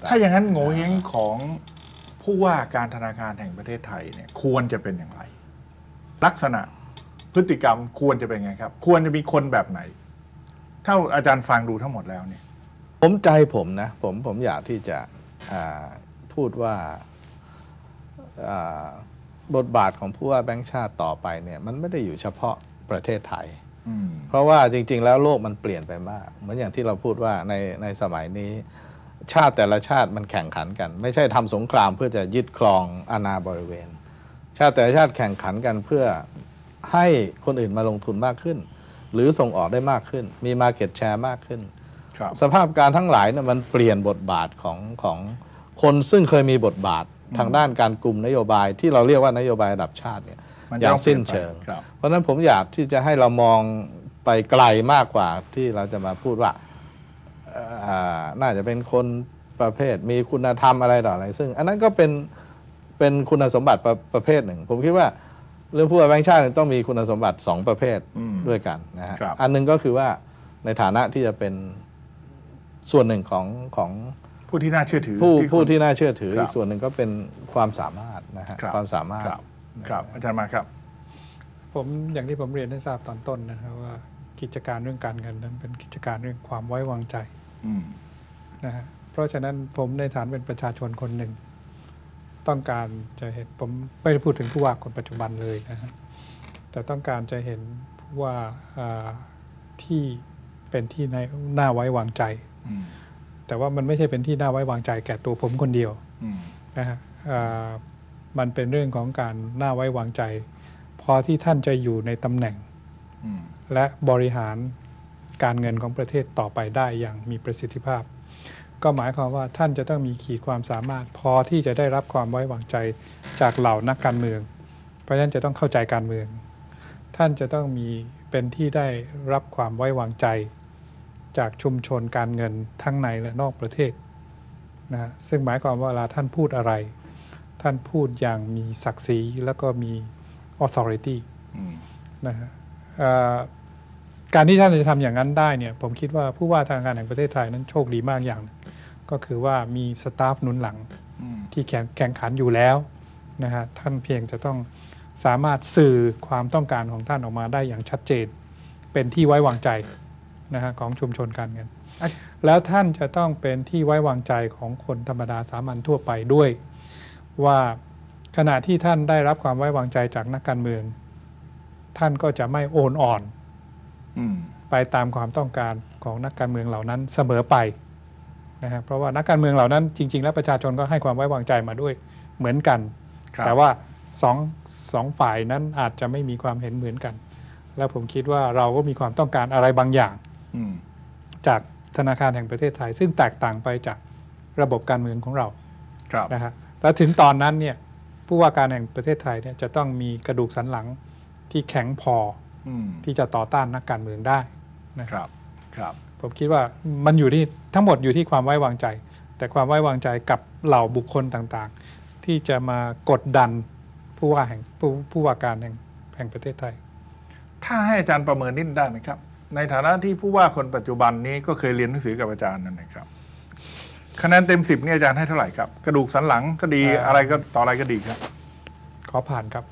ก็ตามถ้าอย่างนั้นโง่เฮงของผู้ว่าการธนาคารแห่งประเทศไทยเนี่ยควรจะเป็นอย่างไร ลักษณะพฤติกรรมควรจะเป็นไงครับ ควรจะมีคนแบบไหน ถ้าอาจารย์ฟังดูทั้งหมดแล้วเนี่ย ผมใจผมนะ ผมผมอยากที่จะอ่าพูดว่าอ่าบทบาทของผู้ว่าแบงค์ชาติต่อไปเนี่ย มันไม่ได้อยู่เฉพาะประเทศไทยอืมเพราะว่าจริง ๆ แล้วโลกมันเปลี่ยนไปมาก เหมือนอย่างที่เราพูดว่าในในสมัยนี้ ชาติแต่ละชาติมันแข่งขันกัน ไม่ใช่ทำสงครามเพื่อจะยึดครองอาณาบริเวณ ชาติแต่ละชาติแข่งขันกันเพื่อให้คนอื่นมาลงทุนมากขึ้น หรือส่งออกได้มากขึ้น มีมาเก็ตแชร์มากขึ้นครับสภาพการทั้งหลายเนี่ยมันเปลี่ยนบทบาทของของคนซึ่งเคยมีบทบาททางด้านการกลุ่มนโยบายที่เราเรียกว่านโยบายระดับชาติเนี่ยมันอย่างต้องสิ้นเปลี่เชิยงนไปครับเพราะฉะนั้นผมอยากที่จะให้เรามองไปไกลมากกว่าที่เราจะมาพูดว่าเอ่อ น่าจะเป็นคนประเภทมีคุณธรรมอะไรต่ออะไร ซึ่ง อันนั้นก็เป็นเป็นคุณสมบัติประประเภทหนึ่ง ผมคิดว่าเรื่องผู้ว่าแบงค์ชาติเนี่ยต้องมีคุณสมบัติสองประเภทอืมด้วยกันนะฮะครับอันหนึงก็คือว่าในฐานะที่จะเป็นส่วนหนึ่งของของผู้ที่น่าเชื่อถือผู้คนผู้ที่น่าเชื่อถือครับอีกส่วนหนึ่งก็เป็นความสามารถนะฮะครับความสามารถครับครับอาจารย์มาครับผมอย่างที่ผมเรียนให้ทราบตอนต้นนะครับว่ากิจการเรื่องการเงินนั้นเป็นกิจการเรื่องความไว้วางใจอืม นะฮะเพราะฉะนั้นผมในฐานเป็นประชาชนคนหนึ่ง ต้องการจะเห็นผมไม่ได้พูดถึงผู้ว่าคนปัจจุบันเลยนะฮะแต่ต้องการจะเห็นผู้ว่าอ่าที่เป็นที่ในน่าไว้วางใจอืมแต่ว่ามันไม่ใช่เป็นที่น่าไว้วางใจ แก่ตัวผมคนเดียวอืมนะฮะอ่ามันเป็นเรื่องของการน่าไว้วางใจ พอที่ท่านจะอยู่ในตำแหน่งอืมและบริหาร การเงินของประเทศต่อไปได้อย่างมีประสิทธิภาพ ก็หมายความว่าท่านจะต้องมีขีดความสามารถ พอที่จะได้รับความไว้วางใจจากเหล่านักการเมือง เพราะฉะนั้นจะต้องเข้าใจการเมือง ท่านจะต้องมีเป็นที่ได้รับความไว้วางใจ จากชุมชนการเงินทั้งในและนอกประเทศนะฮะซึ่งหมายความว่าเวลาท่านพูดอะไร ท่านพูดอย่างมีศักดิ์ศรีแล้วก็มี authority อืมนะฮะเอ่อ การที่ท่านจะทำอย่างนั้นได้เนี่ยผมคิดว่าผู้ว่าธนาคารแห่งประเทศไทยนั้นโชคดีมากอย่างหนึ่งก็คือว่ามีสตาฟหนุนหลังอืมที่แข่งแข่งขันอยู่แล้วนะฮะท่านเพียงจะต้องสามารถสื่อความต้องการของท่านออกมาได้อย่างชัดเจน เป็นที่ไว้วางใจนะฮะของชุมชนการเงินแล้วท่านจะต้องเป็นที่ไว้วางใจของคนธรรมดาสามัญทั่วไปด้วย ว่าขณะที่ท่านได้รับความไว้วางใจจากนักการเมือง ท่านก็จะไม่โอนอ่อนอืม ไปตามความต้องการของนักการเมืองเหล่านั้นเสมอไปนะครับเพราะว่านักการเมืองเหล่านั้นจริง ๆ แล้วประชาชนก็ให้ความไว้วางใจมาด้วยเหมือนกันครับแต่ว่าสองสองฝ่ายนั้นอาจจะไม่มีความเห็นเหมือนกัน แล้วผมคิดว่าเราก็มีความต้องการอะไรบางอย่างอืมจากธนาคารแห่งประเทศไทย ซึ่งแตกต่างไปจากระบบการเมืองของเราครับนะฮะแล้วถึงตอนนั้นเนี่ยผู้ว่าการแห่งประเทศไทยเนี่ยจะต้องมีกระดูกสันหลังที่แข็งพออืม ที่จะต่อต้านนักการเมืองได้นะครับครับ ผมคิดว่ามันอยู่ที่ทั้งหมดอยู่ที่ความไว้วางใจ แต่ความไว้วางใจกับเหล่าบุคคลต่างๆ ที่จะมากดดันผู้ว่าแห่งผู้ผู้ว่าการแห่งแห่งประเทศไทย ถ้าให้อาจารย์ประเมินนิดได้ไหมครับ ในฐานะที่ผู้ว่าคนปัจจุบันนี้ก็เคยเรียนหนังสือกับอาจารย์นั่นนะครับคะแนนเต็มสิบนี่อาจารย์ให้เท่าไหร่ครับ กระดูกสันหลังก็ดีเอ่อออะไรก็ต่ออะไรก็ดีครับ ขอผ่านครับ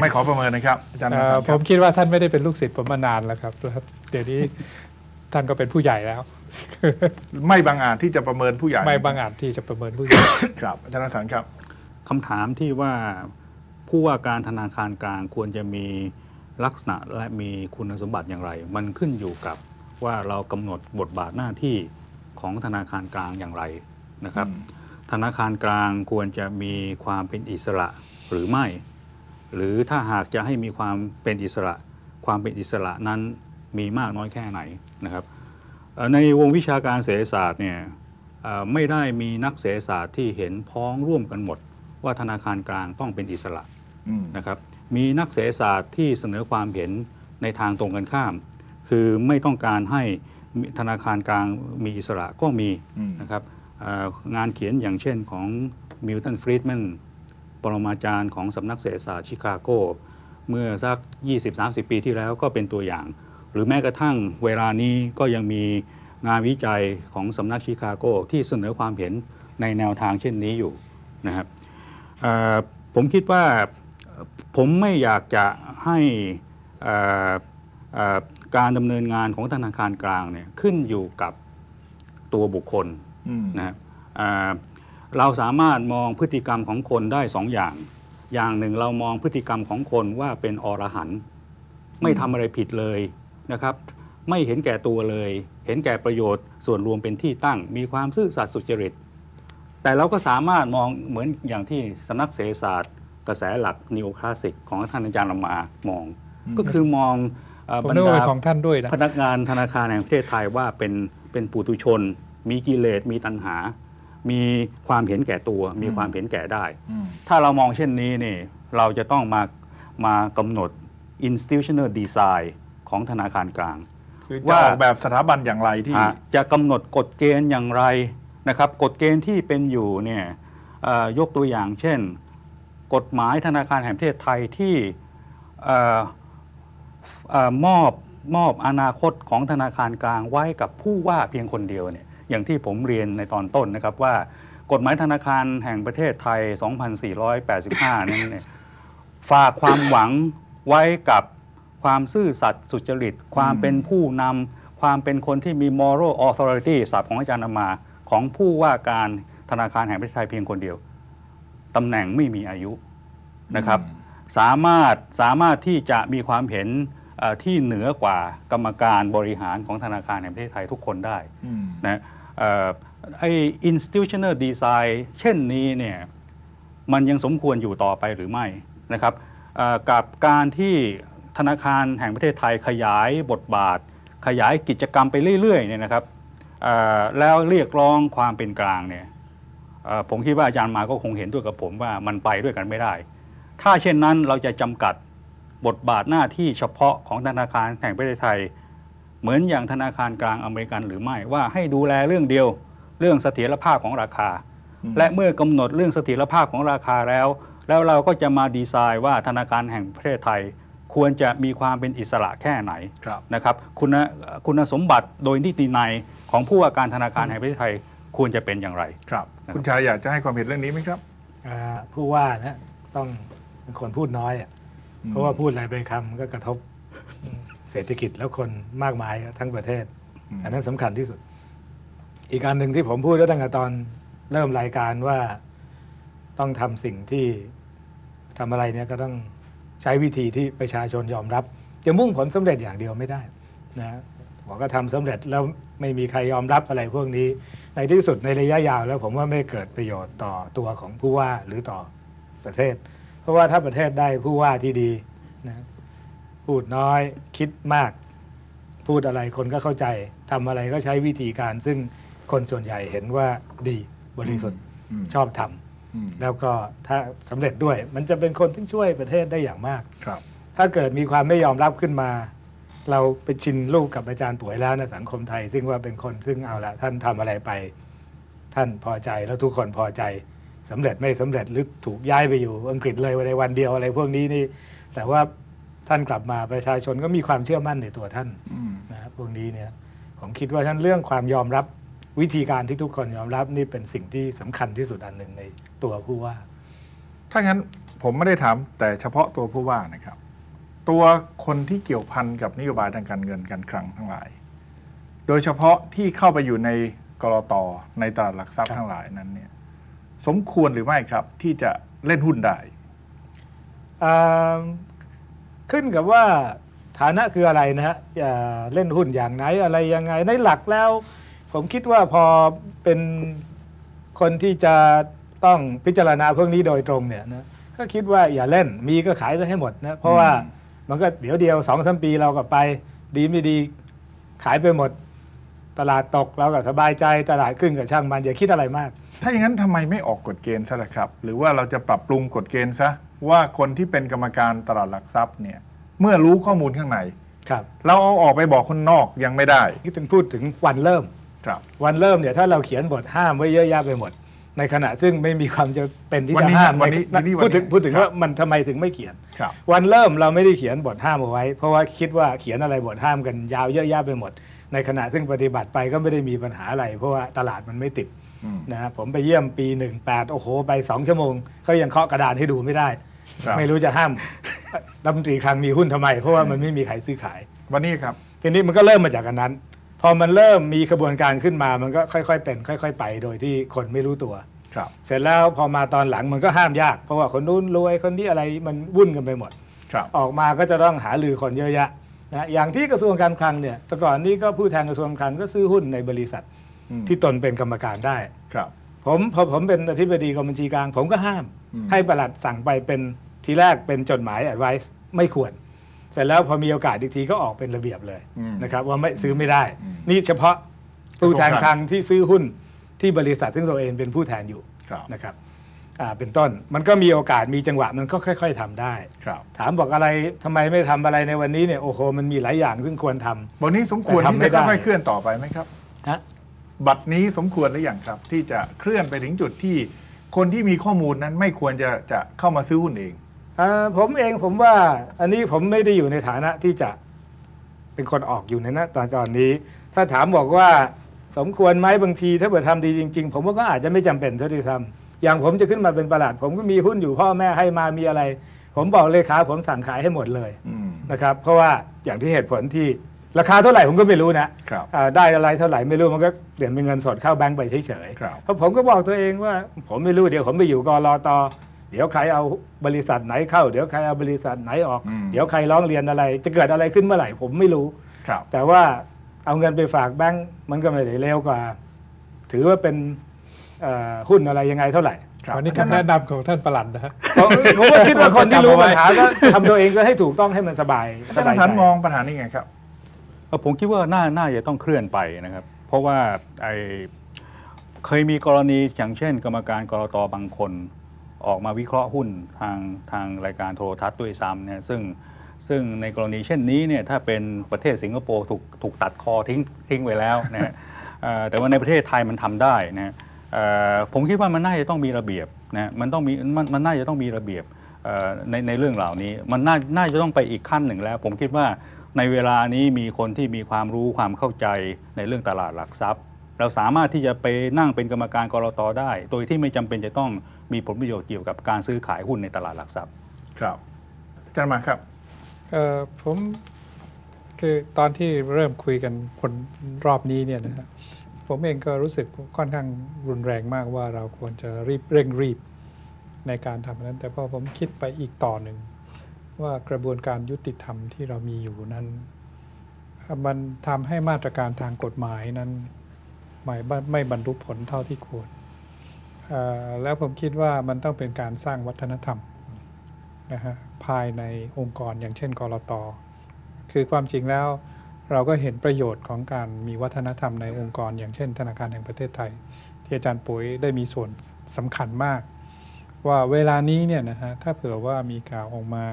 ไม่ขอประเมินนะครับอาจารย์เอ่มาอสันผครับมคิดว่าท่านไม่ได้เป็นลูกศิษย์ผมมานานแล้วครับแล้วเดี๋ยวนี้ท่านก็เป็นผู้ใหญ่แล้ว ไม่บางอาจที่จะประเมินผู้ใหญ่ ไม่บางอาจที่จะประเมินผู้ใหญ่ครับอาจารย์สันครับคำถามที่ว่าผู้ว่าการธนาคารกลางควรจะมีลักษณะและมีคุณสมบัติอย่างไร มันขึ้นอยู่กับว่าเรากำหนดบทบาทหน้าที่ของธนาคารกลางอย่างไรนะครับอืมธนาคารกลางควรจะมีความเป็นอิสระหรือไม่ หรือถ้าหากจะให้มีความเป็นอิสระ ความเป็นอิสระนั้นมีมากน้อยแค่ไหนนะครับเอ่อในวงวิชาการเศรษฐศาสตร์เนี่ยเอ่อไม่ได้มีนักเศรษฐศาสตร์ที่เห็นพ้องร่วมกันหมด ว่าธนาคารกลางต้องเป็นอิสระอืมนะครับมีนักเศรษฐศาสตร์ที่เสนอความเห็นในทางตรงกันข้าม คือไม่ต้องการให้ธนาคารกลางมีอิสระก็มีอืมนะครับเอ่องานเขียนอย่างเช่นของมิลตันฟรีดแมน ปรมาจารย์ของสำนักเศรษฐศาสตร์ชิคาโก เมื่อสัก 20-30 ปีที่แล้วก็เป็นตัวอย่าง หรือแม้กระทั่งเวลานี้ก็ยังมีงานวิจัยของสำนักชิคาโกที่เสนอความเห็นในแนวทางเช่นนี้อยู่นะครับเอ่อผมคิดว่าผมไม่อยากจะให้เอ่อเอ่อการดำเนินงานของธนาคารกลางเนี่ยขึ้นอยู่กับตัวบุคคลอืมนะครับ เอ่อเราสามารถมองพฤติกรรมของคนได้สองอย่าง อย่างหนึ่งเรามองพฤติกรรมของคนว่าเป็นอรหันต์ไม่ทำอะไรผิดเลยนะครับ ไม่เห็นแก่ตัวเลย เห็นแก่ประโยชน์ส่วนรวมเป็นที่ตั้ง มีความซื่อสัตย์สุจริต แต่เราก็สามารถมองเหมือนอย่างที่สำนักเศรษฐศาสตร์ กระแสหลักนิโอคลาสสิกของท่านอาจารย์ลำมามอง ก็คือมองเอ่อผมบรรนึกว่าดาเป็นของท่านด้วยนะพนักงานธนาคารแห่งประเทศไทยว่าเป็นเป็นปุถุชน มีกิเลสมีตัณหา มีความเห็นแก่ตัว มีความเห็นแก่ได้อืมถ้าเรามองเช่นนี้นี่เราจะต้องมามากำหนด institutional design ของธนาคารกลาง คือจะว่าออกแบบสถาบันอย่างไรที่อะจะกำหนดกฎเกณฑ์อย่างไรนะครับ กฎเกณฑ์ที่เป็นอยู่เนี่ยเอ่อยกตัวอย่างเช่น กฎหมายธนาคารแห่งประเทศไทยที่เอ่อเอ่อมอบมอบอนาคตของธนาคารกลางไว้กับผู้ว่าเพียงคนเดียวเนี่ย อย่างที่ผมเรียนในตอนต้นนะครับว่ากฎหมายธนาคารแห่งประเทศไทย 2485 นั้นเนี่ยฝากความหวังไว้กับความซื่อสัตย์สุจริต ความเป็นผู้นำความเป็นคนที่มี moral authority ศัพท์ของอาจารย์นำมา ของผู้ว่าการธนาคารแห่งประเทศไทยเพียงคนเดียวตำแหน่งไม่มีอายุนะครับ สามารถสามารถที่จะมีความเห็นเอ่อที่เหนือกว่ากรรมการบริหารของธนาคารแห่งประเทศไทยทุกคนได้อืมนะเอ่อ ไอ้ institutional design เช่นนี้เนี่ยมันยังสมควรอยู่ต่อไปหรือไม่นะครับกับการที่ธนาคารแห่งประเทศไทยขยายบทบาท ขยายกิจกรรมไปเรื่อยๆเนี่ยนะครับแล้วเรียกร้องความเป็นกลางเนี่ยผมคิดว่าอาจารย์มาก็คงเห็นด้วยกับผมว่ามันไปด้วยกันไม่ได้ ถ้าเช่นนั้นเราจะจำกัดบทบาทหน้าที่เฉพาะของธนาคารแห่งประเทศไทย เหมือนอย่างธนาคารกลางอเมริกันหรือไม่ว่าให้ดูแลเรื่องเดียวเรื่องเสถียรภาพของราคา และเมื่อกำหนดเรื่องเสถียรภาพของราคาแล้ว แล้วเราก็จะมาดีไซน์ว่าธนาคารแห่งประเทศไทย ควรจะมีความเป็นอิสระแค่ไหนครับนะครับคุณคุณสมบัติโดยนิตินัยของผู้ว่าการธนาคารแห่งประเทศไทยควรจะเป็นอย่างไรครับ คุณชายอยากจะให้ความเห็นเรื่องนี้ไหมครับอ่าผู้ว่านะต้องเป็นคนพูดน้อยอะเพราะว่าพูดอะไรไปคำก็กระทบ เศรษฐกิจแล้วคนมากมายทั้งประเทศอืมอันนั้นสำคัญที่สุด อีกอันหนึ่งที่ผมพูดตั้งแต่ตอนเริ่มรายการว่าต้องทำสิ่งที่ทำอะไรเนี่ยก็ต้องใช้วิธีที่ประชาชนยอมรับ จะมุ่งผลสำเร็จอย่างเดียวไม่ได้นะบอกก็ทำสำเร็จแล้วไม่มีใครยอมรับอะไรพวกนี้ ในที่สุดในระยะยาวแล้วผมว่าไม่เกิดประโยชน์ต่อตัวของผู้ว่าหรือต่อประเทศ เพราะว่าถ้าประเทศได้ผู้ว่าที่ดีนะ พูดน้อยคิดมาก พูดอะไรคนก็เข้าใจทำอะไรก็ใช้วิธีการ ซึ่งคนส่วนใหญ่เห็นว่าดีบริสุทธิ์อืมชอบทำอืมแล้วก็ถ้าสำเร็จด้วย มันจะเป็นคนที่ช่วยประเทศได้อย่างมากครับถ้าเกิดมีความไม่ยอมรับขึ้นมา เราไปชินลูกกับอาจารย์ป่วยแล้วในสังคมไทย ซึ่งว่าเป็นคนซึ่งเอาละท่านทำอะไรไป ท่านพอใจแล้วทุกคนพอใจสำเร็จไม่สำเร็จหรือถูกย้ายไปอยู่อังกฤษเลยในวันเดียวอะไรพวกนี้นี่ แต่ว่า ท่านกลับมาประชาชนก็มีความเชื่อมั่นในตัวท่านอืมนะครับพวกนี้เนี่ยผมคิดว่าท่านเรื่องความยอมรับวิธีการที่ทุกคนยอมรับนี่เป็นสิ่งที่สำคัญที่สุดอันหนึ่งในตัวผู้ว่า ถ้างั้นผมไม่ได้ถามแต่เฉพาะตัวผู้ว่านะครับ ตัวคนที่เกี่ยวพันกับนโยบายทางการเงินการคลังทั้งหลาย โดยเฉพาะที่เข้าไปอยู่ในกรตในตลาดหลักทรัพครัย์บทั้งหลายนั้นเนี่ยสมควรหรือไม่ครับที่จะเล่นหุ้นได้อ่า ขึ้นกับว่าฐานะคืออะไรนะฮะอย่าเล่นหุ้นอย่างไหนอะไรยังไง ในหลักแล้ว ผมคิดว่าพอเป็นคนที่จะต้องพิจารณาพวกนี้โดยตรงเนี่ยนะก็คิดว่าอย่าเล่นมีก็ขายซะให้หมดนะเพราะว่าอืมมันก็เดี๋ยวเดียวสองสามปีเราก็ไป ดีไม่ดีขายไปหมด ตลาดตกเราก็สบายใจตลาดขึ้นกับช่างมันอย่าคิดอะไรมาก ถ้าอย่างนั้นทำไมไม่ออกกฎเกณฑ์ซะล่ะครับ หรือว่าเราจะปรับปรุงกฎเกณฑ์ซะ ว่าคนที่เป็นกรรมการตลาดหลักทรัพย์เนี่ยเมื่อรู้ข้อมูลข้างในครับเราเอาออกไปบอกคนนอกยังไม่ได้คิดถึงพูดถึงวันเริ่มครับวันเริ่มเนี่ยถ้าเราเขียนบทห้ามไว้เยอะแยะไปหมด ในขณะซึ่งไม่มีความจะเป็นที่วันจะนี้ห้ามวันนี้ในวันนี้พูดถึงวันนี้พูดถึงครับว่ามันทำไมถึงไม่เขียนครับวันเริ่มเราไม่ได้เขียนบทห้ามเอาไว้ เพราะว่าคิดว่าเขียนอะไรบทห้ามกันยาวเยอะแยะไปหมด ในขณะซึ่งปฏิบัติไปก็ไม่ได้มีปัญหาอะไร เพราะว่าตลาดมันไม่ติดอืมนะฮะผมไปเยี่ยมปี 18 โอ้โห ไป 2 ชั่วโมงเขายังเคาะกระดานให้ดูไม่ได้ครับ ไม่รู้จะห้ามรัฐมนตรีคลังมีหุ้นทำไม เพราะว่ามันไม่มีใครซื้อขาย วันนี้ครับ ทีนี้มันก็เริ่มมาจากอันนั้น พอมันเริ่มมีกระบวนการขึ้นมามันก็ค่อย ๆ เป็น ค่อย ๆ ไปโดยที่คนไม่รู้ตัวครับเสร็จแล้วพอมาตอนหลังมันก็ห้ามยาก เพราะว่าคนนู้นรวยคนที่อะไรมันวุ่นกันไปหมดครับออกมาก็จะต้องหาลือคนเยอะแยะนะอย่างที่กระทรวงการคลังเนี่ยแต่ก่อนนี้ก็ผู้แทนกระทรวงการคลังก็ซื้อหุ้นในบริษัทอืมที่ตนเป็นกรรมการได้ครับ ผมพอผมเป็นอธิบดีกรมบัญชีกลาง ผมก็ห้ามอืมให้ประหลัดสั่งไปเป็น ทีแรกเป็นจดหมาย advice ไม่ควร เสร็จแล้วพอมีโอกาสอีกทีก็ออกเป็นระเบียบเลยอืมนะครับว่าไม่ซื้อไม่ได้อืมนี่เฉพาะผู้แทนกระทรวงคคลัลังงที่ซื้อหุ้นที่บริษัทซึ่งตัวเองเป็นผู้แทนอยู่ครับนะครับอ่าเป็นต้นมันก็มีโอกาสมีจังหวะมันก็ค่อย ๆทำได้ครับถามบอกอะไรทำไมไม่ทำอะไรในวันนี้เนี่ยโอ้โหมันมีหลายอย่างซึ่งควรทำวันนี้สมควรแต่ทำที่ไม่จะได้ค่อยๆเคลื่อนต่อไปไหมครับนะบัตรนี้สมควรหรือยังครับ ที่จะเคลื่อนไปถึงจุดที่คนที่มีข้อมูลนั้นไม่ควรจะจะเข้ามาซื้อหุ้นเองอ่า ผมเองผมว่าอันนี้ผมไม่ได้อยู่ในฐานะที่จะเป็นคนออกอยู่ในณตอนตอนนี้ ถ้าถามบอกว่าสมควรไหมบางที ถ้าเกิดทำดีจริง ๆ ผมว่าก็อาจจะไม่จำเป็นเท่าที่ทำอย่างผมจะขึ้นมาเป็นประหลัด ผมก็มีหุ้นอยู่พ่อแม่ให้มามีอะไร ผมบอกเลขาผมสั่งขายให้หมดเลยอืมนะครับ เพราะว่าอย่างที่เหตุผลที่ราคาเท่าไหร่ผมก็ไม่รู้นะครับอ่าได้อะไรเท่าไหร่ไม่รู้มันก็เปลี่ยนเป็นเงินสดเข้าแบงก์ไปเฉยๆครับเพราะผมก็บอกตัวเองว่า ผมไม่รู้เดี๋ยวผมไปอยู่กรอตอ เดี๋ยวใครเอาบริษัทไหนเข้า เดี๋ยวใครเอาบริษัทไหนออกอืมเดี๋ยวใครร้องเรียนอะไร จะเกิดอะไรขึ้นเมื่อไหร่ผมไม่รู้ครับแต่ว่าเอาเงินไปฝากแบงก์มันก็ไม่ได้เร็วกว่า ถือว่าเป็นเอ่อหุ้นอะไรยังไงเท่าไหร่ครับวันนี้คำแนะนำของท่านประหลัดนะฮะผมผมก็คิดว่าคนที่รู้ปัญหาก็ทำตัวเองก็ให้ถูกต้องให้มันสบายสท่านบายสันใจมองปัญหานี้ไงครับเอ่อผมคิดว่าน่าน่าจะต้องเคลื่อนไปนะครับ เพราะว่าไอเคยมีกรณีอย่างเช่น กรรมการกรตบางคน ออกมาวิเคราะห์หุ้นทางทางรายการโทรทัศน์ด้วยซ้ำเนี่ยซึ่งซึ่งในกรณีเช่นนี้เนี่ยถ้าเป็นประเทศสิงคโปร์ถูกถูกตัดคอทิ้งทิ้งไปแล้วนะฮะแต่ว่าในประเทศไทยมันทำได้นะฮะผมคิดว่ามันน่าจะต้องมีระเบียบนะมันต้องมีมันมันน่าจะต้องมีระเบียบในในเรื่องเหล่านี้ มันน่าน่าจะต้องไปอีกขั้นหนึ่งแล้ว ผมคิดว่าในเวลานี้มีคนที่มีความรู้ความเข้าใจในเรื่องตลาดหลักทรัพย์ เราสามารถที่จะไปนั่งเป็นกรรมการกรอตได้ โดยที่ไม่จำเป็นจะต้อง มีผลประโยชน์เกี่ยวกับการซื้อขายหุ้นในตลาดหลักทรัพย์ ครับอาจารย์มาครับเอ่อผมคือตอนที่เริ่มคุยกันคนรอบนี้เนี่ยนะฮะผมเองก็รู้สึกค่อนข้างรุนแรงมากว่าเราควรจะรีบเร่งรีบในการทำนั้น แต่พอผมคิดไปอีกต่อหนึ่ง ว่ากระบวนการยุติธรรมที่เรามีอยู่นั้น มันทำให้มาตรการทางกฎหมายนั้นไม่ไม่บรรลุผลเท่าที่ควรเอ่อ แล้วผมคิดว่ามันต้องเป็นการสร้างวัฒนธรรมนะฮะภายในองค์กรอย่างเช่นกรตคือความจริงแล้วเราก็เห็นประโยชน์ของการมีวัฒนธรรมในองค์กร อย่างเช่น ธนาคารแห่งประเทศไทย ที่อาจารย์ปุ๋ยได้มีส่วนสำคัญมาก ว่าเวลานี้เนี่ยนะฮะถ้าเผื่อว่ามีข่าวออกมา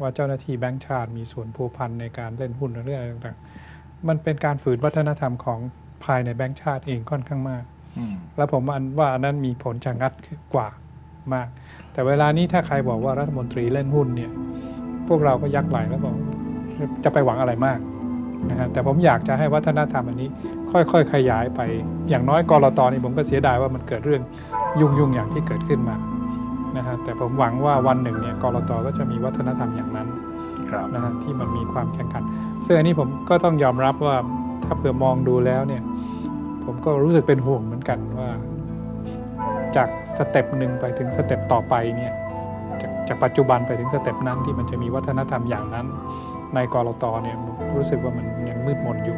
ว่าเจ้าหน้าที่แบงก์ชาติมีส่วนพัวพันในการเล่นหุ้นหรืออะไรต่างๆ มันเป็นการฝืนวัฒนธรรมของภายในแบงก์ชาติเองค่อนข้างมาก แล้วผมอันว่าอันนั้นมีผลชะงัดกว่ามาก แต่เวลานี้ถ้าใครบอกว่ารัฐมนตรีเล่นหุ้นเนี่ย พวกเราก็ยักไหลแล้วบอกจะไปหวังอะไรมากนะฮะแต่ผมอยากจะให้วัฒนธรรมอันนี้ ค่อยๆ ขยายไป อย่างน้อยกรตนี่ผมก็เสียดายว่ามันเกิดเรื่องยุ่งๆอย่างที่เกิดขึ้นมานะฮะแต่ผมหวังว่าวันหนึ่งเนี่ยกรตก็จะมีวัฒนธรรมอย่างนั้นครับนะฮะที่มันมีความแข่งขันซึ่งอันนี้ผมก็ต้องยอมรับว่าถ้าเผื่อมองดูแล้วเนี่ย ผมก็รู้สึกเป็นห่วงเหมือนกันว่า จาก step หนึ่งไปถึง step ต่อไปเนี่ยจากจากปัจจุบันไปถึง step นั้นที่มันจะมีวัฒนธรรมอย่างนั้น ในกรตเนี่ยผมรู้สึกว่ามันยังมืดมนอยู่